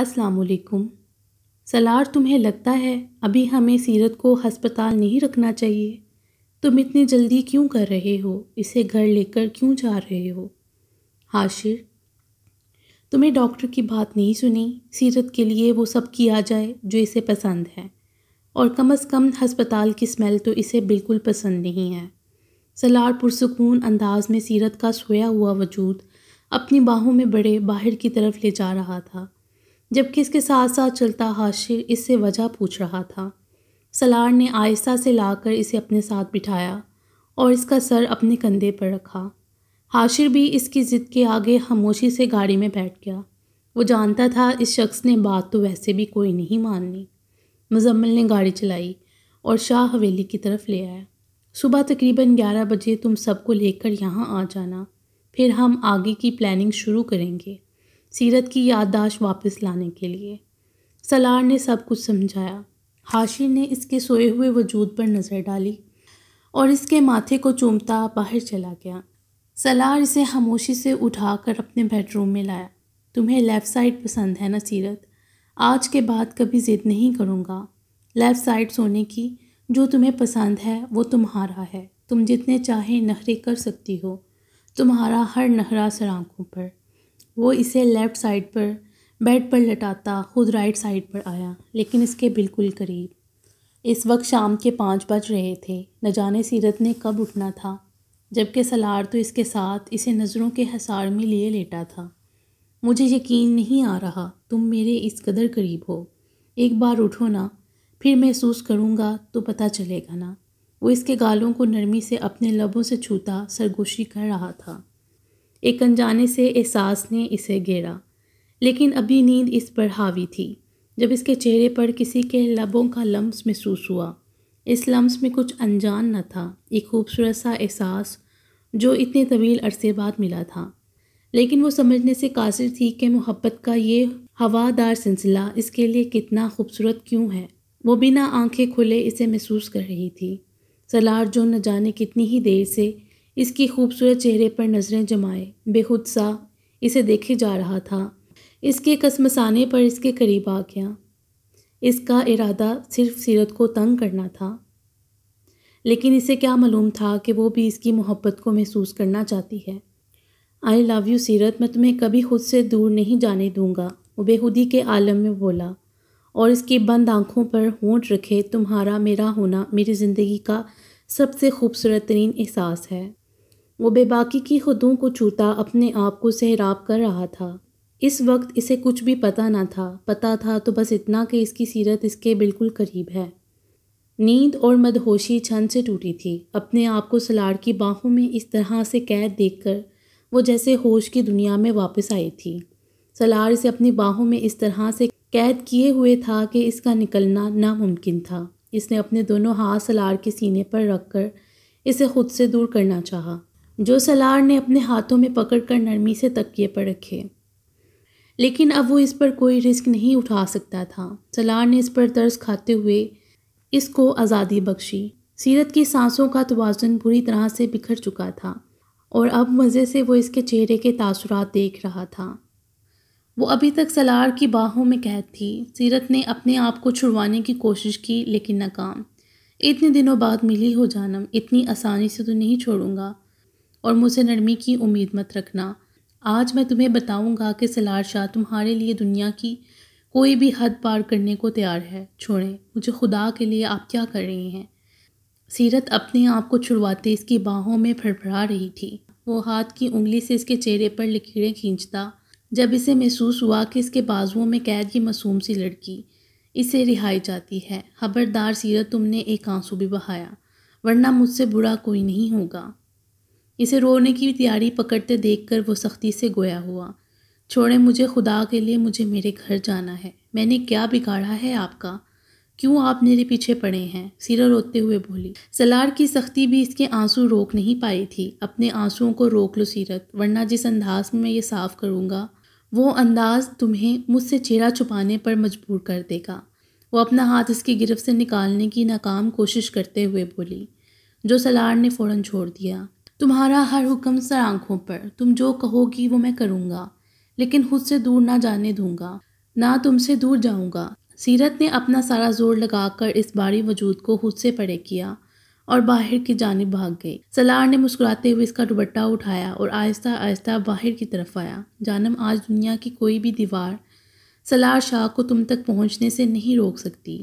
अस्सलाम वालेकुम सलार तुम्हें लगता है अभी हमें सीरत को हस्पताल नहीं रखना चाहिए। तुम इतनी जल्दी क्यों कर रहे हो? इसे घर लेकर क्यों जा रहे हो? हाशिर। तुम्हें डॉक्टर की बात नहीं सुनी? सीरत के लिए वो सब किया जाए जो इसे पसंद है। और कम अज़ कम हस्पताल की स्मेल तो इसे बिल्कुल पसंद नहीं है। सलार पुरसकून अंदाज में सीरत का सोया हुआ वजूद अपनी बाहों में बड़े बाहर की तरफ़ ले जा रहा था। जबकि इसके साथ साथ चलता हाशिर इससे वजह पूछ रहा था। सलार ने आहिस्ता से लाकर इसे अपने साथ बिठाया और इसका सर अपने कंधे पर रखा। हाशिर भी इसकी ज़िद के आगे खामोशी से गाड़ी में बैठ गया। वो जानता था इस शख्स ने बात तो वैसे भी कोई नहीं माननी। मुजम्मिल ने गाड़ी चलाई और शाह हवेली की तरफ़ ले आया सुबह तकरीबन ग्यारह बजे तुम सबको लेकर यहाँ आ जाना। फिर हम आगे की प्लानिंग शुरू करेंगे। सीरत की याददाश्त वापस लाने के लिए। सलार ने सब कुछ समझाया। हाशिर ने इसके सोए हुए वजूद पर नज़र डाली और इसके माथे को चूमता बाहर चला गया। सलार इसे खामोशी से उठाकर अपने बेडरूम में लाया। तुम्हें लेफ़्ट साइड पसंद है ना सीरत? आज के बाद कभी ज़िद नहीं करूँगा। लेफ़्ट साइड सोने की जो तुम्हें पसंद है, वो तुम्हारा है। तुम जितने चाहे नखरे कर सकती हो। तुम्हारा हर नखरा सर आँखों पर। वो इसे लेफ़्ट साइड पर बेड पर लटाता, खुद राइट साइड पर आया, लेकिन इसके बिल्कुल करीब। इस वक्त शाम के पाँच बज रहे थे। न जाने सीरत ने कब उठना था, जबकि सलार तो इसके साथ इसे नज़रों के हसार में लिए लेटा था। मुझे यकीन नहीं आ रहा, तुम मेरे इस कदर करीब हो। एक बार उठो ना, फिर महसूस करूँगा तो पता चलेगा ना। वो इसके गालों को नरमी से अपने लबों से छूता, सरगोशी कर रहा था। एक अनजाने से एहसास ने इसे घेरा। लेकिन अभी नींद इस पर हावी थी, जब इसके चेहरे पर किसी के लबों का लम्स महसूस हुआ। इस लम्स में कुछ अनजान न था, एक खूबसूरत सा एहसास जो इतने तवील अरसे बाद मिला था। लेकिन वो समझने से कासिर थी कि मोहब्बत का ये हवादार सिलसिला इसके लिए कितना खूबसूरत क्यों है। वो बिना आँखें खुले इसे महसूस कर रही थी। सलार जो न जाने कितनी ही देर से इसकी खूबसूरत चेहरे पर नज़रें जमाए। बेखुद सा इसे देखे जा रहा था। इसके कसमसाने पर इसके करीब आ गया। इसका इरादा सिर्फ़ सीरत को तंग करना था। लेकिन इसे क्या मालूम था कि वो भी इसकी मोहब्बत को महसूस करना चाहती है। आई लव यू सीरत, मैं तुम्हें कभी खुद से दूर नहीं जाने दूँगा, वो बेहूदी के आलम में बोला। और इसकी बंद आँखों पर होंठ रखे, तुम्हारा, मेरा होना मेरी ज़िंदगी का सबसे खूबसूरत तरीन एहसास है। वो बेबाकी की खुदों को छूता, अपने आप को सहराब कर रहा था। इस वक्त इसे कुछ भी पता ना था। पता था तो बस इतना कि इसकी सीरत इसके बिल्कुल करीब है। नींद और मदहोशी छंद से टूटी थी। अपने आप को सलाड़ की बाहों में इस तरह से कैद देखकर वो जैसे होश की दुनिया में वापस आई थी। सलाड़ इसे अपनी बाहों में इस तरह से कैद किए हुए था कि इसका निकलना नामुमकिन था। इसने अपने दोनों हाथ सलार के सीने पर रखकर इसे खुद से दूर करना चाहा। जो सलार ने अपने हाथों में पकड़कर नरमी से तकिए पर रखे। लेकिन अब वो इस पर कोई रिस्क नहीं उठा सकता था। सलार ने इस पर तर्ज खाते हुए इसको आज़ादी बख्शी। सीरत की सांसों का तोज़न बुरी तरह से बिखर चुका था और अब मज़े से वो इसके चेहरे के तासुरात देख रहा था। वो अभी तक सलार की बाहों में कैद थी। सीरत ने अपने आप को छुड़वाने की कोशिश की, लेकिन नाकाम। इतने दिनों बाद मिली हो जानम, इतनी आसानी से तो नहीं छोड़ूँगा। और मुझसे नरमी की उम्मीद मत रखना। आज मैं तुम्हें बताऊँगा कि सलार शाह तुम्हारे लिए दुनिया की कोई भी हद पार करने को तैयार है। छोड़ें, मुझे खुदा के लिए आप क्या कर रही हैं? सीरत अपने आप को छुड़वाते इसकी बाहों में फड़फड़ा रही थी। वो हाथ की उंगली से इसके चेहरे पर लकीरें खींचता, जब इसे महसूस हुआ कि इसके बाजुओं में कैद ये मासूम सी लड़की इसे रिहाई जाती है। खबरदार सीरत, तुमने एक आँसू भी बहाया, वरना मुझसे बुरा कोई नहीं होगा। इसे रोने की तैयारी पकड़ते देखकर वो सख्ती से गोया हुआ। छोड़े, मुझे खुदा के लिए मुझे मेरे घर जाना है। मैंने क्या बिगाड़ा है आपका? क्यों आप मेरे पीछे पड़े हैं? सीरा रोते हुए बोली। सलार की सख्ती भी इसके आँसू रोक नहीं पाई थी। अपने आंसुओं को रोक लो सीरत, वरना जिस अंदाज में मैं ये साफ़ करूँगा, वो अंदाज तुम्हें मुझसे चेहरा छुपाने पर मजबूर कर देगा। वो अपना हाथ इसकी गिरफ्त से निकालने की नाकाम कोशिश करते हुए बोली। जो सलार ने फ़ौरन छोड़ दिया। तुम्हारा हर हुक्म सर आँखों पर। तुम जो कहोगी वो मैं करूँगा, लेकिन खुद से दूर ना जाने दूँगा, ना तुमसे दूर जाऊँगा। सीरत ने अपना सारा ज़ोर लगाकर इस बारी वजूद को खुद से पड़े किया और बाहर की जानब भाग गई। सलार ने मुस्कुराते हुए इसका दुबट्टा उठाया और आहिस्ता आहिस्ता बाहर की तरफ़ आया। जानम, आज दुनिया की कोई भी दीवार सलार शाह को तुम तक पहुँचने से नहीं रोक सकती।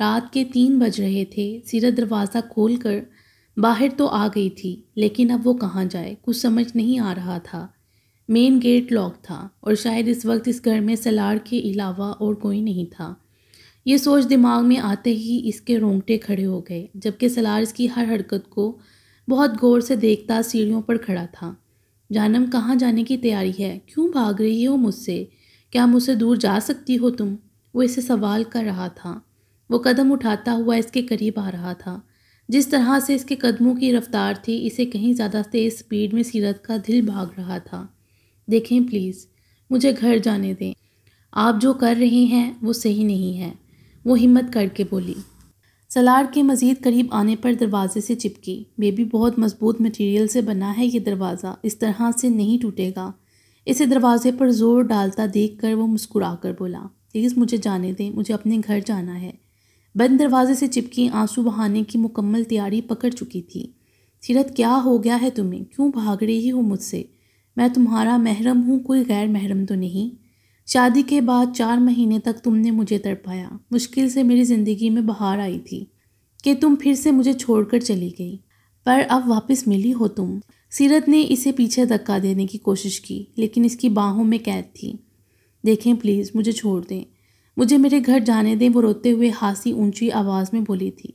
रात के तीन बज रहे थे। सीरत दरवाज़ा खोल कर बाहर तो आ गई थी, लेकिन अब वो कहाँ जाए? कुछ समझ नहीं आ रहा था। मेन गेट लॉक था और शायद इस वक्त इस घर में सलार के अलावा और कोई नहीं था। ये सोच दिमाग में आते ही इसके रोंगटे खड़े हो गए, जबकि सलार इसकी हर हरकत को बहुत गौर से देखता सीढ़ियों पर खड़ा था। जानम, कहाँ जाने की तैयारी है? क्यों भाग रही हो मुझसे? क्या मुझसे दूर जा सकती हो तुम? वो इसे सवाल कर रहा था। वो कदम उठाता हुआ इसके करीब आ रहा था। जिस तरह से इसके कदमों की रफ्तार थी, इसे कहीं ज़्यादा तेज़ स्पीड में सीरत का दिल भाग रहा था। देखें प्लीज़ मुझे घर जाने दें। आप जो कर रहे हैं, वो सही नहीं है। वो हिम्मत करके बोली। सलार के मज़ीद करीब आने पर दरवाजे से चिपकी। बेबी बहुत मज़बूत मटेरियल से बना है ये दरवाज़ा। इस तरह से नहीं टूटेगा। इसे दरवाजे पर ज़ोर डालता देख कर वो मुस्कुरा कर बोला प्लीज़ मुझे जाने दें। मुझे अपने घर जाना है। बंद दरवाजे से चिपकी आँसू बहाने की मुकम्मल तैयारी पकड़ चुकी थी। सीरत, क्या हो गया है तुम्हें? क्यों भाग रही हो मुझसे? मैं तुम्हारा महरम हूँ, कोई गैर महरम तो नहीं। शादी के बाद चार महीने तक तुमने मुझे तड़पाया। मुश्किल से मेरी ज़िंदगी में बहार आई थी कि तुम फिर से मुझे छोड़कर चली गई। पर अब वापस मिली हो तुम। सीरत ने इसे पीछे धक्का देने की कोशिश की, लेकिन इसकी बाहों में कैद थी। देखें, प्लीज़, मुझे छोड़ दें। मुझे मेरे घर जाने दें, वो रोते हुए हासी ऊँची आवाज़ में बोली थी।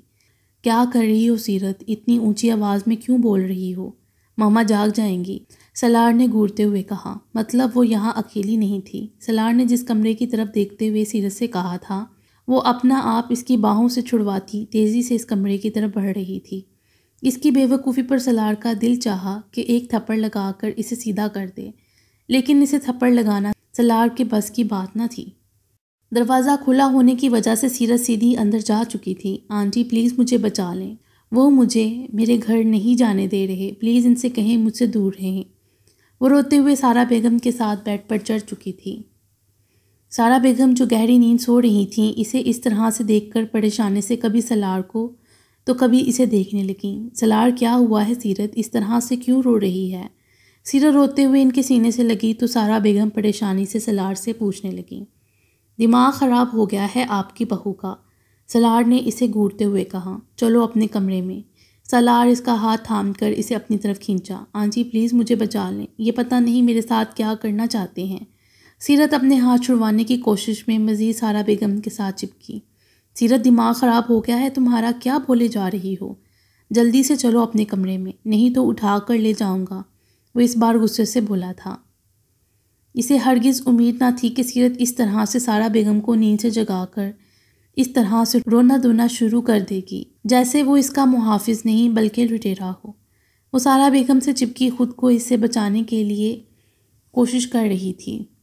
क्या कर रही हो सीरत? इतनी ऊँची आवाज़ में क्यों बोल रही हो? मामा जाग जाएँगी। सलार ने घूरते हुए कहा मतलब वो यहाँ अकेली नहीं थी। सलार ने जिस कमरे की तरफ़ देखते हुए सीरत से कहा था, वो अपना आप इसकी बाहों से छुड़वाती, तेज़ी से इस कमरे की तरफ़ बढ़ रही थी। इसकी बेवकूफ़ी पर सलार का दिल चाहा कि एक थप्पड़ लगाकर इसे सीधा कर दे, लेकिन इसे थप्पड़ लगाना सलार के बस की बात न थी। दरवाज़ा खुला होने की वजह से सीरत सीधी अंदर जा चुकी थी। आंटी, प्लीज़ मुझे बचा लें। वो मुझे मेरे घर नहीं जाने दे रहे। प्लीज़ इनसे कहें मुझसे दूर रहें। वो रोते हुए सारा बेगम के साथ बेड पर चढ़ चुकी थी। सारा बेगम जो गहरी नींद सो रही थी, इसे इस तरह से देखकर परेशानी से कभी सलार को तो कभी इसे देखने लगी। सलार, क्या हुआ है सीरत? इस तरह से क्यों रो रही है? सीरत रोते हुए इनके सीने से लगी तो सारा बेगम परेशानी से सलार से पूछने लगी। दिमाग ख़राब हो गया है आपकी बहू का। सलार ने इसे घूरते हुए कहा, चलो अपने कमरे में। सलार इसका हाथ थाम कर इसे अपनी तरफ़ खींचा। आंजी प्लीज़ मुझे बचा लें। ये पता नहीं मेरे साथ क्या करना चाहते हैं। सीरत अपने हाथ छुड़वाने की कोशिश में मज़ीद सारा बेगम के साथ चिपकी। सीरत, दिमाग ख़राब हो गया है, तुम्हारा क्या बोले जा रही हो? जल्दी से चलो अपने कमरे में, नहीं तो उठा कर ले जाऊँगा। वो इस बार गुस्से से बोला था। इसे हरगिज़ उम्मीद ना थी कि सीरत इस तरह से सारा बेगम को नींद से जगाकर इस तरह से रोना धोना शुरू कर देगी, जैसे वो इसका मुहाफ़ नहीं बल्कि लुटेरा हो। वो सारा बेगम से चिपकी खुद को इससे बचाने के लिए कोशिश कर रही थी।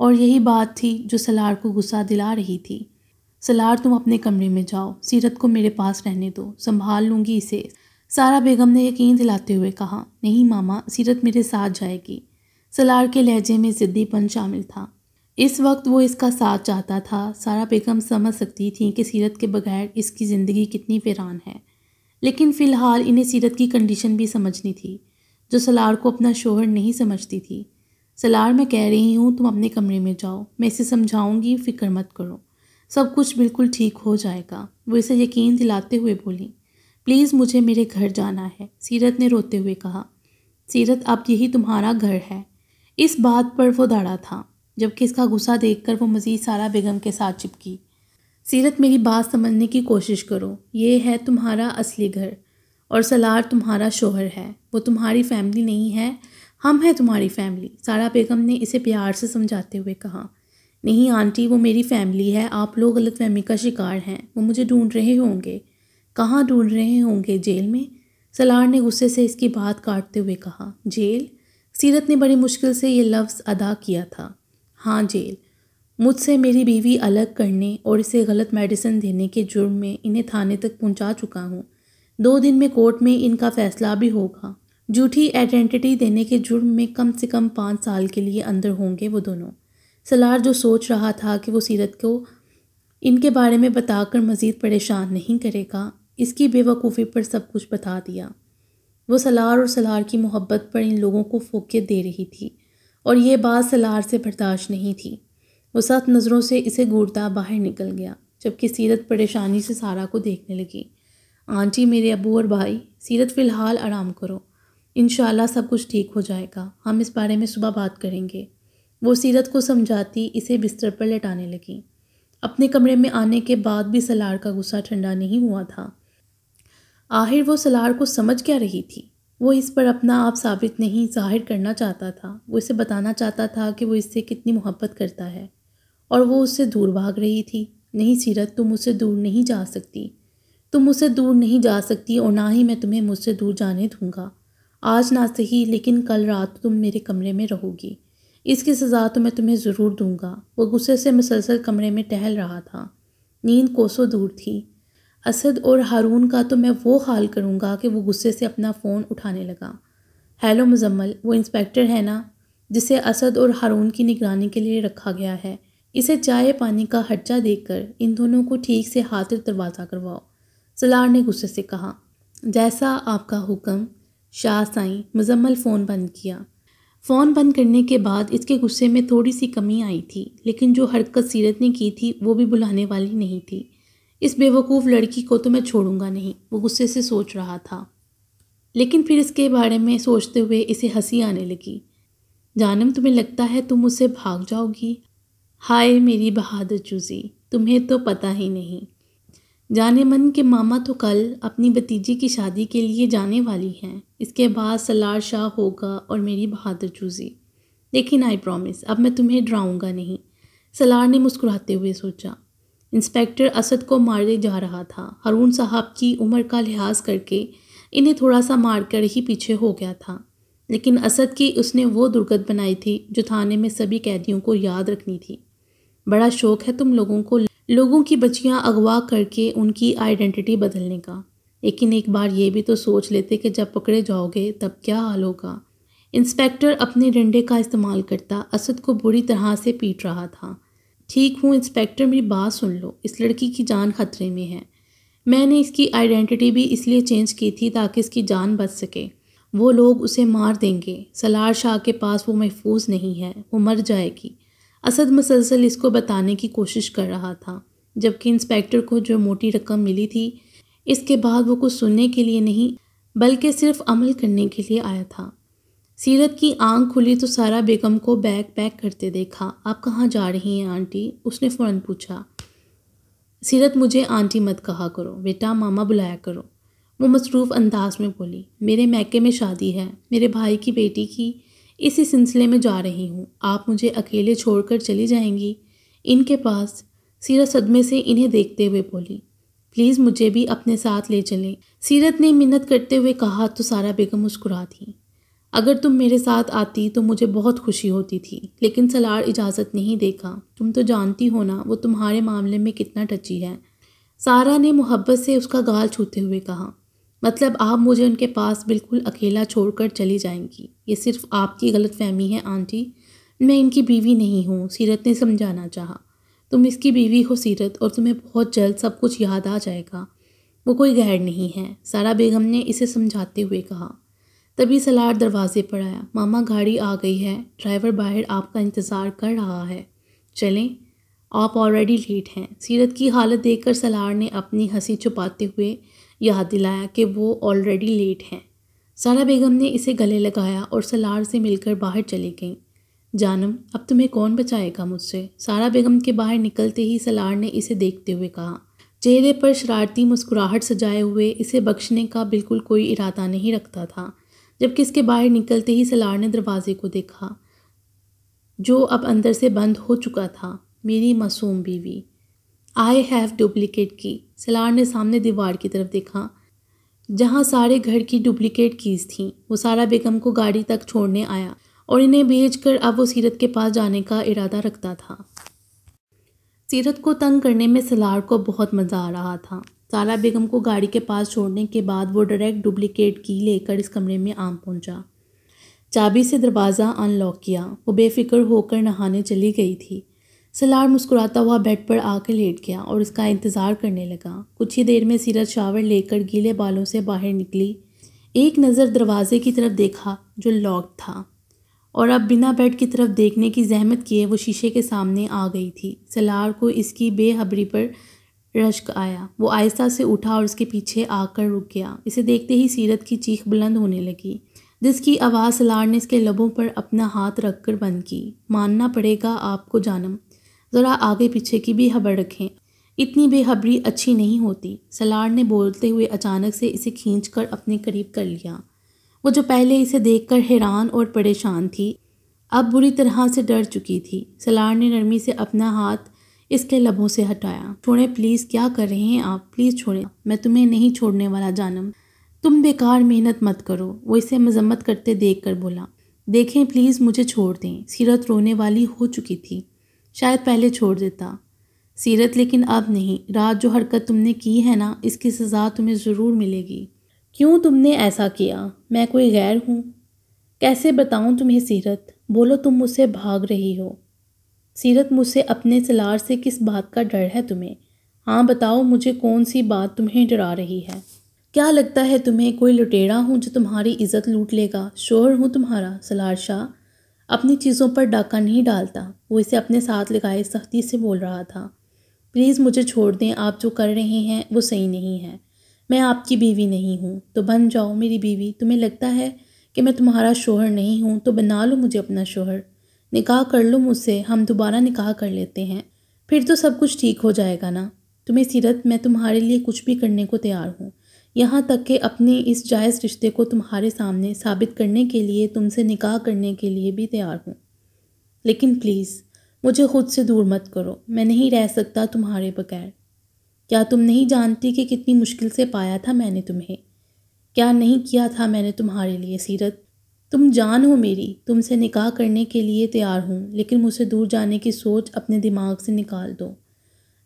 और यही बात थी जो सलार को गुस्सा दिला रही थी। सलार, तुम अपने कमरे में जाओ, सीरत को मेरे पास रहने दो, संभाल लूँगी इसे। सारा बेगम ने यकीन दिलाते हुए कहा, नहीं मामा, सीरत मेरे साथ जाएगी। सलार के लहजे में ज़िद्दीपन शामिल था। इस वक्त वो इसका साथ चाहता था। सारा बेगम समझ सकती थी कि सीरत के बगैर इसकी ज़िंदगी कितनी वीरान है। लेकिन फ़िलहाल इन्हें सीरत की कंडीशन भी समझनी थी, जो सलार को अपना शोहर नहीं समझती थी। सलार, मैं कह रही हूँ, तुम अपने कमरे में जाओ। मैं इसे समझाऊँगी, फ़िक्र मत करो। सब कुछ बिल्कुल ठीक हो जाएगा। वो इसे यकीन दिलाते हुए बोली, प्लीज़, मुझे मेरे घर जाना है। सीरत ने रोते हुए कहा, सीरत, अब यही तुम्हारा घर है। इस बात पर वो दड़ा था, जबकि इसका गुस्सा देखकर वो मज़ीद सारा बेगम के साथ चिपकी। सीरत, मेरी बात समझने की कोशिश करो। ये है तुम्हारा असली घर, और सलार तुम्हारा शोहर है। वो तुम्हारी फैमिली नहीं है, हम हैं तुम्हारी फैमिली। सारा बेगम ने इसे प्यार से समझाते हुए कहा। नहीं आंटी, वो मेरी फैमिली है, आप लोग गलत फहमी का शिकार हैं। वो मुझे ढूंढ रहे होंगे। कहाँ ढूंढ रहे होंगे? जेल में? सलार ने गुस्से से इसकी बात काटते हुए कहा। जेल? सीरत ने बड़ी मुश्किल से ये लफ्ज़ अदा किया था। हाँ जेल। मुझसे मेरी बीवी अलग करने और इसे गलत मेडिसिन देने के जुर्म में इन्हें थाने तक पहुँचा चुका हूँ। दो दिन में कोर्ट में इनका फैसला भी होगा। झूठी आइडेंटिटी देने के जुर्म में कम से कम पाँच साल के लिए अंदर होंगे वो दोनों। सलार जो सोच रहा था कि वो सीरत को इनके बारे में बताकर मज़ीद परेशान नहीं करेगा, इसकी बेवकूफ़ी पर सब कुछ बता दिया। वो सलार और सलार की मोहब्बत पर इन लोगों को फोकियत दे रही थी और ये बात सलार से बर्दाश्त नहीं थी। वो सख्त नज़रों से इसे घूरता बाहर निकल गया, जबकि सीरत परेशानी से सारा को देखने लगी। आंटी मेरे अबू और भाई, सीरत फ़िलहाल आराम करो। इन सब कुछ ठीक हो जाएगा। हम इस बारे में सुबह बात करेंगे। वो सीरत को समझाती इसे बिस्तर पर लटाने लगी। अपने कमरे में आने के बाद भी सलार का गुस्सा ठंडा नहीं हुआ था। आखिर वो सलार को समझ क्या रही थी? वो इस पर अपना आप साबित नहीं ज़ाहिर करना चाहता था। वो इसे बताना चाहता था कि वो इससे कितनी मोहब्बत करता है। और वो उससे दूर भाग रही थी। नहीं सीरत, तुम मुझसे दूर नहीं जा सकती। तुम मुझसे दूर नहीं जा सकती और ना ही मैं तुम्हें मुझसे दूर जाने दूँगा। आज ना सही, लेकिन कल रात तुम मेरे कमरे में रहोगी। इसकी सज़ा तो मैं तुम्हें ज़रूर दूँगा। वो गुस्से से मुसलसल कमरे में टहल रहा था। नींद कोसों दूर थी। असद और हारून का तो मैं वो हाल करूँगा कि वो गुस्से से अपना फ़ोन उठाने लगा। हेलो मुजम्मल, वो इंस्पेक्टर है ना? जिसे असद और हारून की निगरानी के लिए रखा गया है। इसे चाय पानी का हर्चा देकर इन दोनों को ठीक से हाथिर दरवाज़ा करवाओ, सलार ने गुस्से से कहा। जैसा आपका हुक्म, शाह साई, मुजम्मल फ़ोन बंद किया। फ़ोन बंद करने के बाद इसके गुस्से में थोड़ी सी कमी आई थी, लेकिन जो हरकत सीरत ने की थी, वो भी बुलाने वाली नहीं थी। इस बेवकूफ़ लड़की को तो मैं छोड़ूँगा नहीं, वो गुस्से से सोच रहा था। लेकिन फिर इसके बारे में सोचते हुए इसे हँसी आने लगी। जानम, तुम्हें लगता है तुम मुझसे भाग जाओगी? हाय मेरी बहादुर चूज़ी, तुम्हें तो पता ही नहीं। जाने मन के मामा तो कल अपनी भतीजी की शादी के लिए जाने वाली हैं। इसके बाद सलार शाह होगा और मेरी बहादुर चूज़ी। लेकिन आई प्रॉमिस, अब मैं तुम्हें डराऊँगा नहीं। सलार ने मुस्कुराते हुए सोचा इंस्पेक्टर असद को मारे जा रहा था। हरून साहब की उम्र का लिहाज करके इन्हें थोड़ा सा मार कर ही पीछे हो गया था। लेकिन असद की उसने वो दुर्गत बनाई थी जो थाने में सभी कैदियों को याद रखनी थी। बड़ा शौक है तुम लोगों को लोगों की बच्चियाँ अगवा करके उनकी आइडेंटिटी बदलने का। लेकिन एक बार ये भी तो सोच लेते कि जब पकड़े जाओगे तब क्या हाल होगा। इंस्पेक्टर अपने डंडे का इस्तेमाल करता असद को बुरी तरह से पीट रहा था। ठीक हूँ इंस्पेक्टर मेरी बात सुन लो। इस लड़की की जान खतरे में है। मैंने इसकी आइडेंटिटी भी इसलिए चेंज की थी ताकि इसकी जान बच सके। वो लोग उसे मार देंगे। सलार शाह के पास वो महफूज नहीं है। वो मर जाएगी। असद मसलसल इसको बताने की कोशिश कर रहा था। जबकि इंस्पेक्टर को जो मोटी रकम मिली थी, इसके बाद वो कुछ सुनने के लिए नहीं, बल्कि सिर्फ़ अमल करने के लिए आया था। सीरत की आँख खुली तो सारा बेगम को बैग पैक करते देखा। आप कहाँ जा रही हैं आंटी? उसने फ़ौरन पूछा। सीरत, मुझे आंटी मत कहा करो। बेटा, मामा बुलाया करो। वो मसरूफ़ अंदाज में बोली। मेरे मैके में शादी है। मेरे भाई की बेटी की इसी सिलसिले में जा रही हूँ। आप मुझे अकेले छोड़कर चली जाएँगी? इनके पास सीरत सदमे से इन्हें देखते हुए बोली। प्लीज़, मुझे भी अपने साथ ले चलें। सीरत ने मिन्नत करते हुए कहा तो सारा बेगम मुस्कुरा थी। अगर तुम मेरे साथ आती तो मुझे बहुत खुशी होती थी, लेकिन सलार इजाज़त नहीं देखा तुम तो जानती हो ना, वो तुम्हारे मामले में कितना टची है। सारा ने मोहब्बत से उसका गाल छूते हुए कहा मतलब आप मुझे उनके पास बिल्कुल अकेला छोड़कर चली जाएँगी। ये सिर्फ़ आपकी गलत फहमी है, आंटी। मैं इनकी बीवी नहीं हूँ, सीरत ने समझाना चाहा। तुम इसकी बीवी हो, सीरत, और तुम्हें बहुत जल्द सब कुछ याद आ जाएगा। वो कोई गैर नहीं है। सारा बेगम ने इसे समझाते हुए कहा। तभी सलार दरवाजे पर आया। मामा गाड़ी आ गई है। ड्राइवर बाहर आपका इंतज़ार कर रहा है। चलें। आप ऑलरेडी लेट हैं। सीरत की हालत देखकर सलार ने अपनी हँसी छुपाते हुए याद दिलाया कि वो ऑलरेडी लेट हैं। सारा बेगम ने इसे गले लगाया और सलार से मिलकर बाहर चली गई। जानम, अब तुम्हें कौन बचाएगा मुझसे? सारा बेगम के बाहर निकलते ही सलार ने इसे देखते हुए कहा। चेहरे पर शरारती मुस्कुराहट सजाए हुए, इसे बख्शने का बिल्कुल कोई इरादा नहीं रखता था। जबकि इसके बाहर निकलते ही सलार ने दरवाजे को देखा, जो अब अंदर से बंद हो चुका था। मेरी मासूम बीवी आई हैव डुप्लिकेट की सलार ने सामने दीवार की तरफ़ देखा, जहाँ सारे घर की डुप्लिकेट कीज़ थीं। वो सारा बेगम को गाड़ी तक छोड़ने आया और इन्हें बेच कर अब वो सीरत के पास जाने का इरादा रखता था। सीरत को तंग करने में सलार को बहुत मज़ा आ रहा था। सारा बेगम को गाड़ी के पास छोड़ने के बाद वो डायरेक्ट डुप्लीकेट की लेकर इस कमरे में आम पहुँचा। चाबी से दरवाज़ा अनलॉक किया। वो बेफिक्र होकर नहाने चली गई थी। सलार मुस्कुराता हुआ बेड पर आकर लेट गया और उसका इंतज़ार करने लगा। कुछ ही देर में सीरत शावर लेकर गीले बालों से बाहर निकली। एक नज़र दरवाजे की तरफ़ देखा जो लॉक था। और अब बिना बेड की तरफ़ देखने की जहमत किए वो शीशे के सामने आ गई थी। सलार को इसकी बेहबरी पर रश्क आया। वो आहिस्ता से उठा और उसके पीछे आकर रुक गया। इसे देखते ही सीरत की चीख बुलंद होने लगी। जिसकी आवाज़ सलार ने इसके लबों पर अपना हाथ रखकर बंद की। मानना पड़ेगा आपको जानम। ज़रा आगे पीछे की भी खबर रखें। इतनी बेहबरी अच्छी नहीं होती। सलार ने बोलते हुए अचानक से इसे खींचकर अपने करीब कर लिया। वो जो पहले इसे देखकर हैरान और परेशान थी, अब बुरी तरह से डर चुकी थी। सलार ने नरमी से अपना हाथ इसके लबों से हटाया। छोड़ें प्लीज़ क्या कर रहे हैं आप? प्लीज़ छोड़ें। मैं तुम्हें नहीं छोड़ने वाला, जानम। तुम बेकार मेहनत मत करो। वो इसे मजम्मत करते देख कर बोला। देखें प्लीज़ मुझे छोड़ दें। सीरत रोने वाली हो चुकी थी। शायद पहले छोड़ देता। सीरत लेकिन अब नहीं। रात जो हरकत तुमने की है ना, इसकी सज़ा तुम्हें ज़रूर मिलेगी। क्यों तुमने ऐसा किया? मैं कोई गैर हूँ। कैसे बताऊँ तुम्हें सीरत? बोलो तुम मुझसे भाग रही हो। सीरत मुझसे अपने सलार से किस बात का डर है तुम्हें? हाँ बताओ मुझे कौन सी बात तुम्हें डरा रही है? क्या लगता है तुम्हें कोई लुटेरा हूँ जो तुम्हारी इज़्ज़त लूट लेगा? शोर हूँ तुम्हारा, सलार शाह। अपनी चीज़ों पर डाका नहीं डालता। वो इसे अपने साथ लगाए सख्ती से बोल रहा था। प्लीज़ मुझे छोड़ दें, आप जो कर रहे हैं वो सही नहीं है। मैं आपकी बीवी नहीं हूँ। तो बन जाओ मेरी बीवी। तुम्हें लगता है कि मैं तुम्हारा शोहर नहीं हूँ तो बना लो मुझे अपना शोहर। निकाह कर लो मुझसे, हम दोबारा निकाह कर लेते हैं। फिर तो सब कुछ ठीक हो जाएगा ना? तुम्हें सीरत, मैं तुम्हारे लिए कुछ भी करने को तैयार हूँ। यहाँ तक कि अपने इस जायज़ रिश्ते को तुम्हारे सामने साबित करने के लिए, तुमसे निकाह करने के लिए भी तैयार हूँ। लेकिन प्लीज़, मुझे खुद से दूर मत करो। मैं नहीं रह सकता तुम्हारे बगैर। क्या तुम नहीं जानती कि कितनी मुश्किल से पाया था मैंने तुम्हें? क्या नहीं किया था मैंने तुम्हारे लिए, सीरत? तुम जान हो मेरी, तुमसे निकाह करने के लिए तैयार हूँ, लेकिन मुझसे दूर जाने की सोच अपने दिमाग से निकाल दो।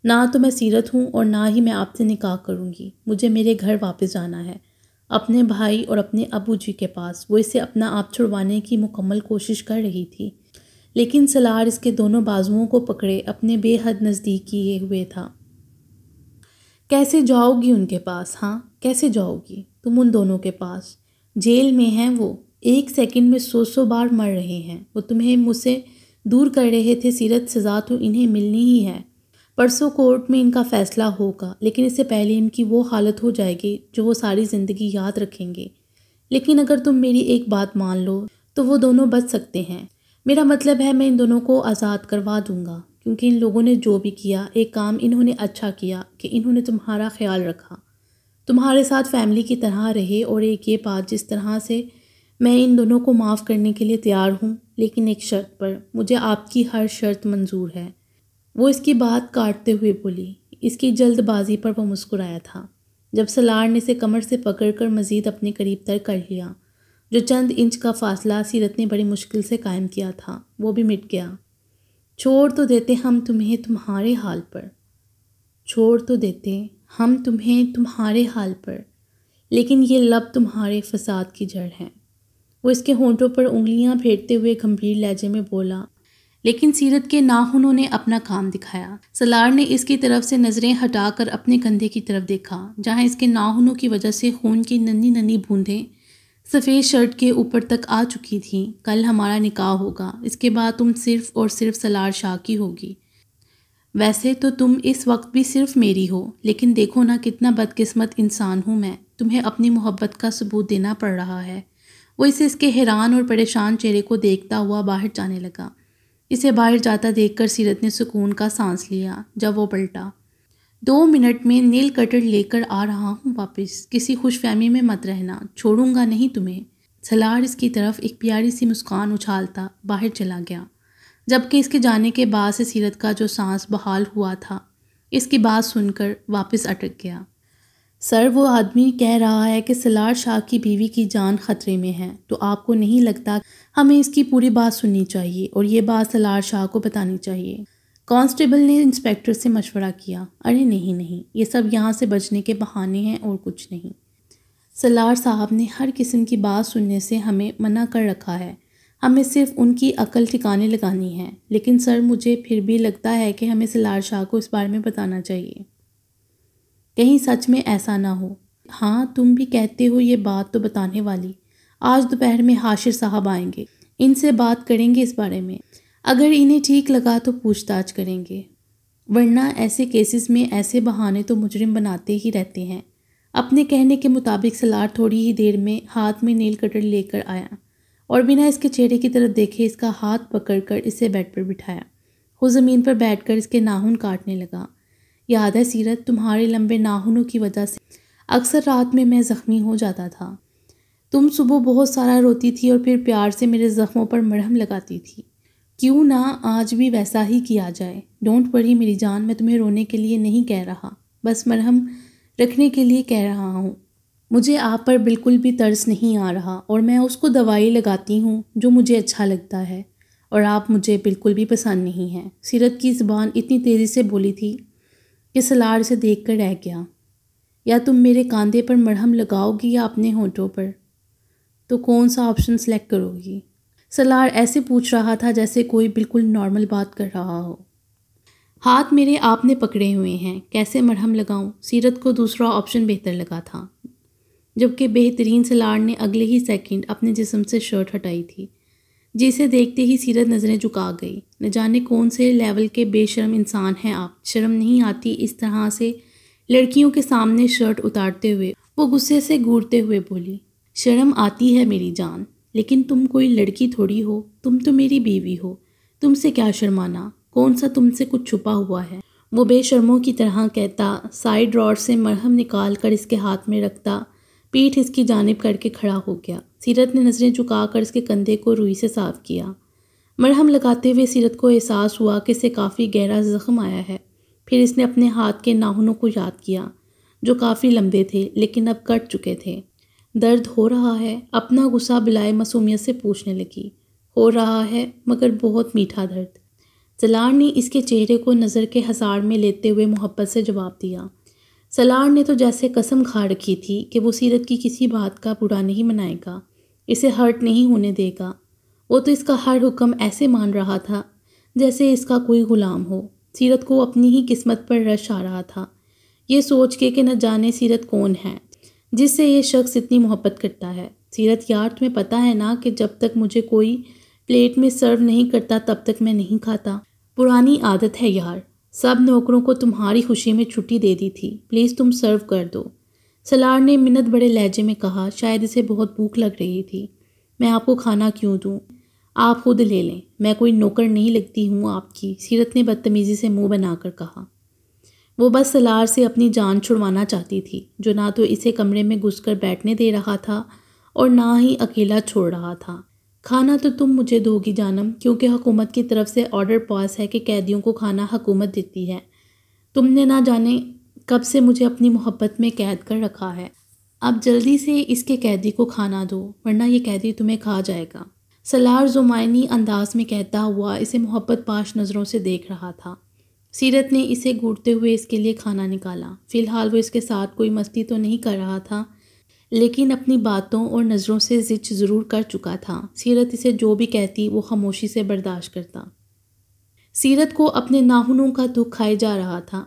ना तो मैं सीरत हूँ और ना ही मैं आपसे निकाह करूँगी। मुझे मेरे घर वापस जाना है, अपने भाई और अपने अबू जी के पास। वो इसे अपना आप छुड़वाने की मुकम्मल कोशिश कर रही थी, लेकिन सलार इसके दोनों बाजुओं को पकड़े अपने बेहद नज़दीक किए हुए था। कैसे जाओगी उनके पास? हाँ कैसे जाओगी तुम उन दोनों के पास? जेल में हैं वो। एक सेकंड में सौ सौ बार मर रहे हैं। वो तुम्हें मुझसे दूर कर रहे थे, सीरत, सज़ा तो इन्हें मिलनी ही है। परसों कोर्ट में इनका फ़ैसला होगा, लेकिन इससे पहले इनकी वो हालत हो जाएगी जो वो सारी ज़िंदगी याद रखेंगे। लेकिन अगर तुम मेरी एक बात मान लो तो वो दोनों बच सकते हैं। मेरा मतलब है मैं इन दोनों को आज़ाद करवा दूँगा। क्योंकि इन लोगों ने जो भी किया, एक काम इन्होंने अच्छा किया कि इन्होंने तुम्हारा ख्याल रखा। तुम्हारे साथ फैमिली की तरह रहे और एक ये बात, जिस तरह से मैं इन दोनों को माफ़ करने के लिए तैयार हूँ, लेकिन एक शर्त पर, मुझे आपकी हर शर्त मंजूर है। वो इसकी बात काटते हुए बोली। इसकी जल्दबाजी पर वो मुस्कुराया था। जब सलार ने इसे कमर से पकड़कर मज़ीद अपने करीब तर कर लिया, जो चंद इंच का फासला सीरत ने बड़ी मुश्किल से कायम किया था, वो भी मिट गया। छोड़ तो देते हम तुम्हें तुम्हारे हाल पर। छोड़ तो देते हम तुम्हें तुम्हारे हाल पर। लेकिन ये लब तुम्हारे फसाद की जड़ है। वो इसके होंठों पर उंगलियाँ फेरते हुए गंभीर लहजे में बोला, लेकिन सीरत के नाखूनों ने अपना काम दिखाया। सलार ने इसकी तरफ़ से नज़रें हटाकर अपने कंधे की तरफ़ देखा, जहाँ इसके नाखूनों की वजह से खून की नन्ही नन्ही बूंदें सफ़ेद शर्ट के ऊपर तक आ चुकी थी। कल हमारा निकाह होगा। इसके बाद तुम सिर्फ़ और सिर्फ़ सलार शाह की होगी। वैसे तो तुम इस वक्त भी सिर्फ़ मेरी हो, लेकिन देखो ना कितना बदकिस्मत इंसान हूँ मैं। तुम्हें अपनी मोहब्बत का सबूत देना पड़ रहा है। वो इसे इसके हैरान और परेशान चेहरे को देखता हुआ बाहर जाने लगा। इसे बाहर जाता देखकर सीरत ने सुकून का सांस लिया, जब वो पलटा। दो मिनट में नील कटर लेकर आ रहा हूँ वापस। किसी खुश फहमी में मत रहना। छोड़ूँगा नहीं तुम्हें। सलार इसकी तरफ़ एक प्यारी सी मुस्कान उछालता, बाहर चला गया। जबकि इसके जाने के बाद से सीरत का जो सांस बहाल हुआ था, इसकी बात सुनकर वापस अटक गया। सर, वो आदमी कह रहा है कि सलार शाह की बीवी की जान ख़तरे में है तो आपको नहीं लगता हमें इसकी पूरी बात सुननी चाहिए और ये बात सलार शाह को बतानी चाहिए। कांस्टेबल ने इंस्पेक्टर से मशवरा किया, अरे नहीं नहीं, ये सब यहाँ से बचने के बहाने हैं और कुछ नहीं। सलार साहब ने हर किस्म की बात सुनने से हमें मना कर रखा है। हमें सिर्फ़ उनकी अकल ठिकाने लगानी है, लेकिन सर, मुझे फिर भी लगता है कि हमें सलार शाह को इस बारे में बताना चाहिए। कहीं सच में ऐसा ना हो। हाँ तुम भी कहते हो ये बात तो बताने वाली। आज दोपहर में हाशिर साहब आएँगे। इनसे बात करेंगे इस बारे में। अगर इन्हें ठीक लगा तो पूछताछ करेंगे। वरना ऐसे केसेस में ऐसे बहाने तो मुजरिम बनाते ही रहते हैं। अपने कहने के मुताबिक सलार थोड़ी ही देर में हाथ में नील कटर लेकर आया और बिना इसके चेहरे की तरफ़ देखे इसका हाथ पकड़कर इसे बेड पर बिठाया। वो ज़मीन पर बैठकर इसके नाखून काटने लगा। याद है सीरत, तुम्हारे लंबे नाखूनों की वजह से अक्सर रात में मैं ज़ख्मी हो जाता था। तुम सुबह बहुत सारा रोती थी और फिर प्यार से मेरे ज़ख्मों पर मरहम लगाती थी। क्यों ना आज भी वैसा ही किया जाए? डोंट वरी मेरी जान, मैं तुम्हें रोने के लिए नहीं कह रहा। बस मरहम रखने के लिए कह रहा हूँ। मुझे आप पर बिल्कुल भी तर्स नहीं आ रहा और मैं उसको दवाई लगाती हूँ जो मुझे अच्छा लगता है। और आप मुझे बिल्कुल भी पसंद नहीं हैं। सीरत की ज़बान इतनी तेज़ी से बोली थी कि सलार से देख कर रह गया। या तुम मेरे कांधे पर मरहम लगाओगी या अपने होठों पर? तो कौन सा ऑप्शन सेलेक्ट करोगी? सलार ऐसे पूछ रहा था जैसे कोई बिल्कुल नॉर्मल बात कर रहा हो। हाथ मेरे आपने पकड़े हुए हैं, कैसे मरहम लगाऊँ? सीरत को दूसरा ऑप्शन बेहतर लगा था। जबकि बेहतरीन सलार ने अगले ही सेकंड अपने जिस्म से शर्ट हटाई थी, जिसे देखते ही सीरत नज़रें झुका गई। न जाने कौन से लेवल के बेशरम इंसान हैं आप। शर्म नहीं आती इस तरह से लड़कियों के सामने शर्ट उतारते हुए, वो गुस्से से घूरते हुए बोली, शर्म आती है मेरी जान। लेकिन तुम कोई लड़की थोड़ी हो, तुम तो मेरी बीवी हो। तुमसे क्या शर्माना? कौन सा तुमसे कुछ छुपा हुआ है? वो बेशर्मों की तरह कहता, साइड रॉड से मरहम निकाल कर इसके हाथ में रखता, पीठ इसकी जानब करके खड़ा हो गया। सीरत ने नज़रें झुकाकर इसके कंधे को रुई से साफ़ किया। मरहम लगाते हुए सीरत को एहसास हुआ कि इसे काफ़ी गहरा ज़ख्म आया है। फिर इसने अपने हाथ के नाखूनों को याद किया, जो काफ़ी लंबे थे, लेकिन अब कट चुके थे। दर्द हो रहा है, अपना गुस्सा बिलाए मासूमियत से पूछने लगी। हो रहा है, मगर बहुत मीठा दर्द। जलार ने इसके चेहरे को नज़र के हसार में लेते हुए मोहब्बत से जवाब दिया। सलार ने तो जैसे कसम खा रखी थी कि वो सीरत की किसी बात का बुरा नहीं मनाएगा, इसे हर्ट नहीं होने देगा। वो तो इसका हर हुक्म ऐसे मान रहा था, जैसे इसका कोई ग़ुलाम हो। सीरत को अपनी ही किस्मत पर रश आ रहा था। ये सोच के कि न जाने सीरत कौन है। जिससे ये शख्स इतनी मोहब्बत करता है। सीरत यार, तुम्हें पता है ना कि जब तक मुझे कोई प्लेट में सर्व नहीं करता, तब तक मैं नहीं खाता। पुरानी आदत है यार। सब नौकरों को तुम्हारी खुशी में छुट्टी दे दी थी। प्लीज़ तुम सर्व कर दो। सलार ने मिन्नत बड़े लहजे में कहा, शायद इसे बहुत भूख लग रही थी। मैं आपको खाना क्यों दूँ? आप खुद ले लें। मैं कोई नौकर नहीं लगती हूँ आपकी, सीरत ने बदतमीज़ी से मुँह बनाकर कहा। वो बस सलार से अपनी जान छुड़वाना चाहती थी, जो ना तो इसे कमरे में घुसकर बैठने दे रहा था और ना ही अकेला छोड़ रहा था। खाना तो तुम मुझे दोगी जानम, क्योंकि हुकूमत की तरफ़ से ऑर्डर पास है कि कैदियों को खाना हुकूमत देती है। तुमने ना जाने कब से मुझे अपनी मोहब्बत में कैद कर रखा है। अब जल्दी से इसके कैदी को खाना दो, वरना ये कैदी तुम्हें खा जाएगा। सलार जुमायनी अंदाज में कहता हुआ इसे मोहब्बत पाश नज़रों से देख रहा था। सीरत ने इसे घूटते हुए इसके लिए खाना निकाला। फ़िलहाल वो इसके साथ कोई मस्ती तो नहीं कर रहा था, लेकिन अपनी बातों और नज़रों से जिच ज़रूर कर चुका था। सीरत इसे जो भी कहती, वो खामोशी से बर्दाश्त करता। सीरत को अपने नाखूनों का दुख खाए जा रहा था,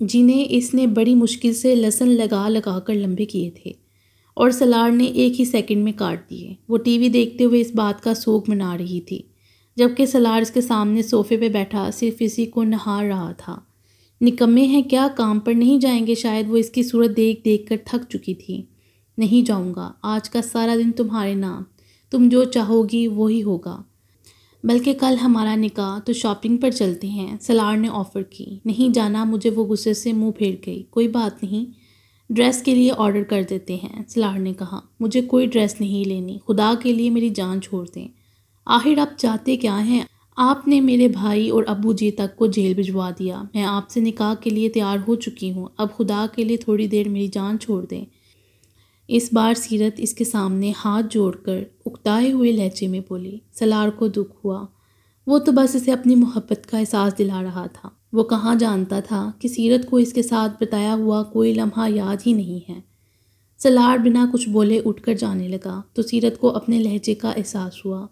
जिन्हें इसने बड़ी मुश्किल से लसन लगा लगा कर लंबे किए थे, और सलार ने एक ही सेकंड में काट दिए। वो टीवी देखते हुए इस बात का सोग मना रही थी। जबकि सलार इसके सामने सोफे पे बैठा सिर्फ़ इसी को नहार रहा था। निकम्मे हैं क्या? काम पर नहीं जाएँगे? शायद वो इसकी सूरत देख देख कर थक चुकी थी। नहीं जाऊँगा। आज का सारा दिन तुम्हारे नाम। तुम जो चाहोगी वो ही होगा। बल्कि कल हमारा निकाह तो शॉपिंग पर चलते हैं, सलार ने ऑफ़र की। नहीं जाना, मुझे वो गुस्से से मुँह फेर गई कोई बात नहीं। ड्रेस के लिए ऑर्डर कर देते हैं, सलार ने कहा। मुझे कोई ड्रेस नहीं लेनी। खुदा के लिए मेरी जान छोड़ दें। आखिर आप चाहते क्या हैं? आपने मेरे भाई और अबू जी तक को जेल भिजवा दिया। मैं आपसे निकाह के लिए तैयार हो चुकी हूँ। अब खुदा के लिए थोड़ी देर मेरी जान छोड़ दें। इस बार सीरत इसके सामने हाथ जोड़कर उकताए हुए लहजे में बोली, सलार को दुख हुआ। वो तो बस इसे अपनी मोहब्बत का एहसास दिला रहा था। वो कहाँ जानता था कि सीरत को इसके साथ बताया हुआ कोई लम्हा याद ही नहीं है। सलार बिना कुछ बोले उठकर जाने लगा तो सीरत को अपने लहजे का एहसास हुआ।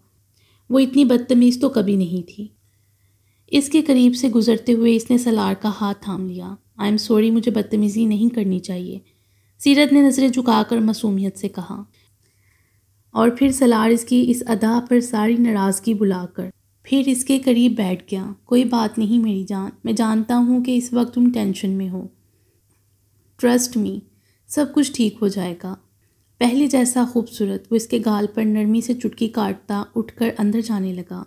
वो इतनी बदतमीज़ तो कभी नहीं थी। इसके करीब से गुजरते हुए इसने सलार का हाथ थाम लिया। आई एम सॉरी मुझे बदतमीज़ी नहीं करनी चाहिए, सीरत ने नज़रें झुकाकर मासूमियत से कहा। और फिर सलार इसकी इस अदा पर सारी नाराज़गी बुलाकर फिर इसके करीब बैठ गया। कोई बात नहीं मेरी जान, मैं जानता हूँ कि इस वक्त तुम टेंशन में हो। ट्रस्ट मी सब कुछ ठीक हो जाएगा। पहले जैसा खूबसूरत वो इसके गाल पर नरमी से चुटकी काटता उठकर अंदर जाने लगा।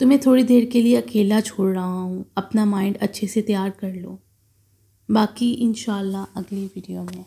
तुम्हें थोड़ी देर के लिए अकेला छोड़ रहा हूँ, अपना माइंड अच्छे से तैयार कर लो। बाकी इन अगली वीडियो में।